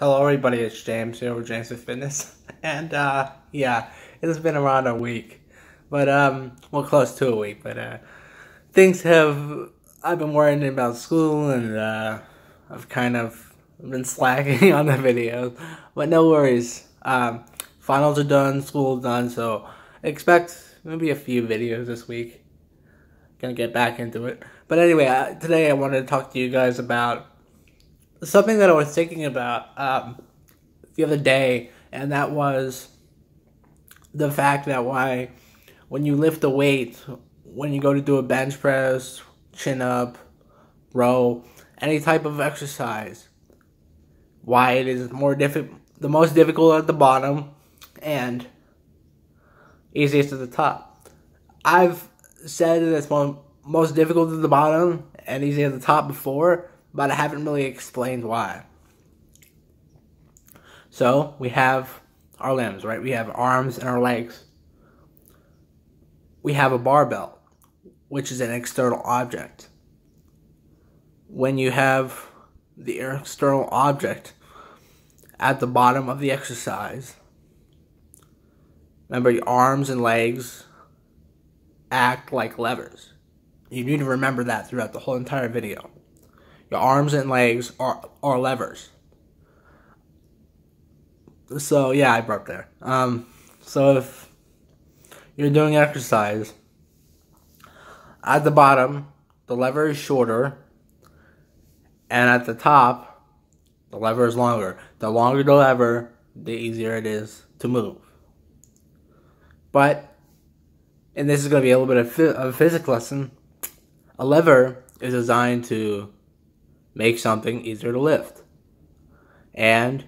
Hello, everybody. It's James here with James Smith Fitness, and uh, yeah, it's been around a week, but um, well, close to a week. But uh, things have I've been worrying about school, and uh, I've kind of been slacking on the videos, but no worries. Um, finals are done, school's done, so expect maybe a few videos this week. Gonna get back into it, but anyway, uh, today I wanted to talk to you guys about something that I was thinking about um, the other day, and that was the fact that why when you lift a weight, when you go to do a bench press, chin up, row, any type of exercise, why it is more difficult, the most difficult at the bottom, and easiest at the top. I've said that it's most difficult at the bottom and easy at the top before but I haven't really explained why. So we have our limbs, right? We have arms and our legs. We have a barbell, which is an external object. When you have the external object at the bottom of the exercise, remember your arms and legs act like levers. You need to remember that throughout the whole entire video. Your arms and legs are, are levers. So yeah, I broke there. Um, so if you're doing exercise, at the bottom, the lever is shorter, and at the top, the lever is longer. The longer the lever, the easier it is to move. But, and this is going to be a little bit of, of a physics lesson, a lever is designed to make something easier to lift. And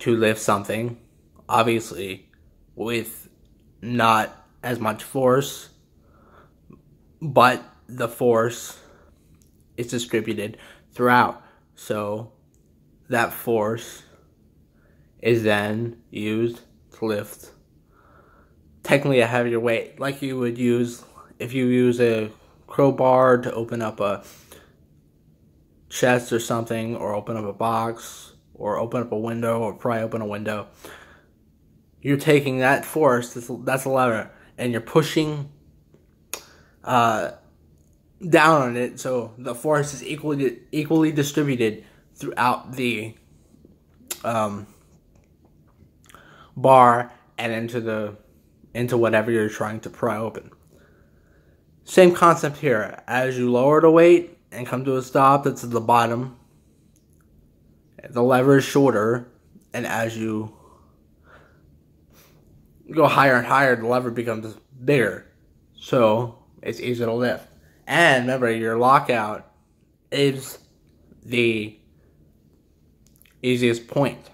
to lift something, obviously, with not as much force, but the force is distributed throughout. So that force is then used to lift technically a heavier weight, like you would use if you use a crowbar to open up a chest or something, or open up a box, or open up a window, or pry open a window, you're taking that force, that's, that's a lever, and you're pushing uh, down on it so the force is equally equally distributed throughout the um, bar and into the into whatever you're trying to pry open. Same concept here. As you lower the weight, and come to a stop that's at the bottom. The lever is shorter, and as you go higher and higher, the lever becomes bigger. So it's easier to lift. And remember, your lockout is the easiest point.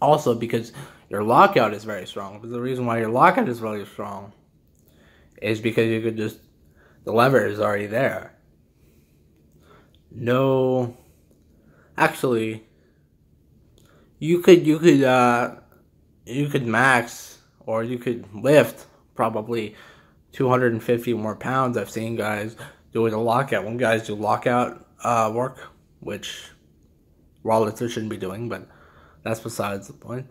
Also, because your lockout is very strong. But the reason why your lockout is really strong is because you could just, the lever is already there no. Actually you could you could uh you could max or you could lift probably 250 more pounds. I've seen guys doing a lockout. When guys do lockout uh work which rollers shouldn't be doing but that's besides the point.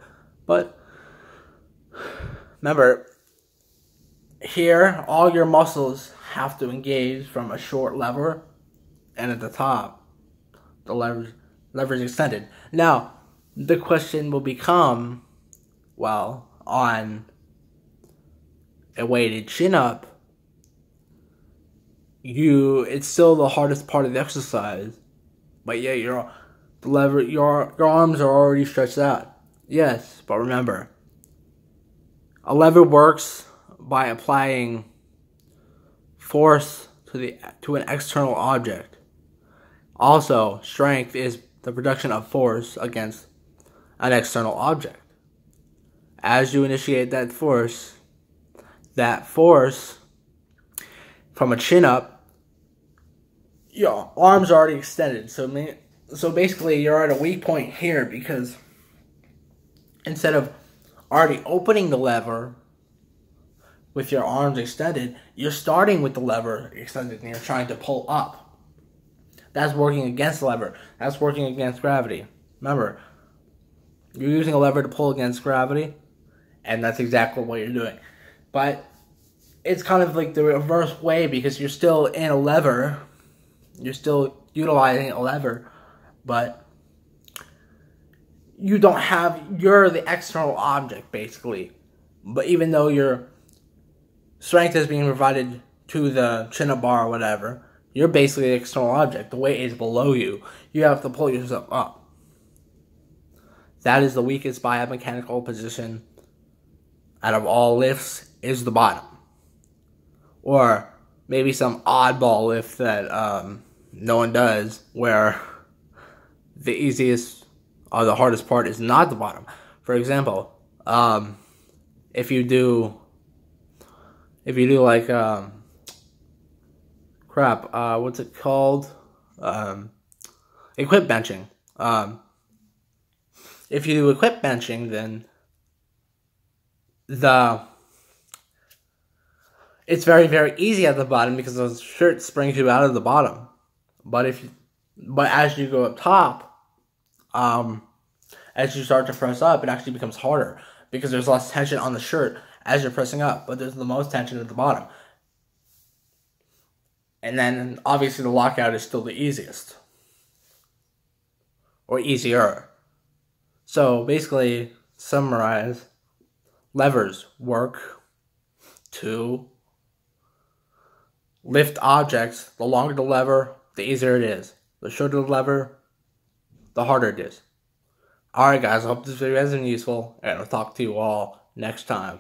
But remember here all your muscles have to engage from a short lever and at the top, the lever lever is extended. Now, the question will become, well, on a weighted chin up, you it's still the hardest part of the exercise, but yeah, your the lever your your arms are already stretched out. Yes, but remember, a lever works by applying force to the to an external object. Also, strength is the production of force against an external object. As you initiate that force, that force from a chin up, your arms are already extended. So, so basically, you're at a weak point here because instead of already opening the lever with your arms extended, you're starting with the lever extended and you're trying to pull up. That's working against the lever. That's working against gravity. Remember, You're using a lever to pull against gravity, and that's exactly what you're doing. But it's kind of like the reverse way because you're still in a lever, you're still utilizing a lever, but you don't have you're the external object basically. But even though your strength is being provided to the chin bar or whatever, you're basically an external object. The weight is below you. You have to pull yourself up. That is the weakest biomechanical position out of all lifts is the bottom. Or maybe some oddball lift that um, no one does where the easiest or the hardest part is not the bottom. For example, um, if you do if you do like um, crap, uh, what's it called? Um, equip benching. Um, if you do equip benching, then the it's very very easy at the bottom because the shirt springs you out of the bottom. But if you, but as you go up top, um, as you start to press up, it actually becomes harder because there's less tension on the shirt as you're pressing up, but there's the most tension at the bottom. And then obviously the lockout is still the easiest or easier. So basically, summarize levers work to lift objects. The longer the lever, the easier it is. The shorter the lever, the harder it is. Alright guys, I hope this video has been useful, and I'll talk to you all next time.